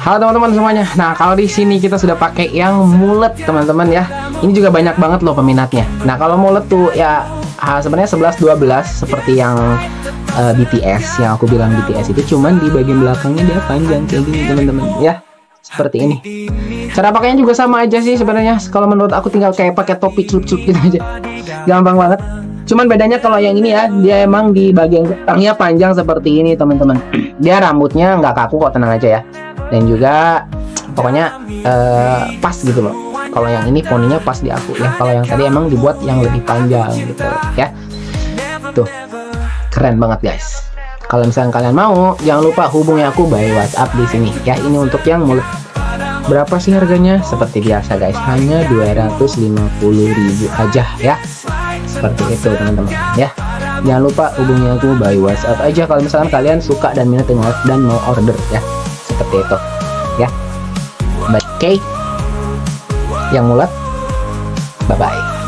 Halo teman-teman semuanya. Nah, kalau di sini kita sudah pakai yang mulet, teman-teman ya. Ini juga banyak banget loh peminatnya. Nah, kalau mulet tuh ya sebenarnya 11 12 seperti yang uh, BTS yang aku bilang BTS itu cuman di bagian belakangnya dia panjang kayak gini, teman-teman ya. Seperti ini. Cara pakainya juga sama aja sih sebenarnya. Kalau menurut aku tinggal kayak pakai topi celup-celup gitu aja. Gampang banget. Cuman bedanya kalau yang ini ya, dia emang di bagian belakangnya panjang seperti ini, teman-teman. Dia rambutnya nggak kaku kok, tenang aja ya. Dan juga pokoknya uh, pas gitu loh. Kalau yang ini poninya pas di aku ya. Kalau yang tadi emang dibuat yang lebih panjang gitu ya. Tuh keren banget guys. Kalau misalnya kalian mau jangan lupa hubungi aku by WhatsApp di sini ya. Ini untuk yang mulut berapa sih harganya? Seperti biasa guys. Hanya 250.000 aja ya seperti itu teman-teman. Ya jangan lupa hubungi aku by WhatsApp aja kalau misalnya kalian suka dan minat dan mau order ya. Seperti itu ya. Oke. Okay. yang mulat bye bye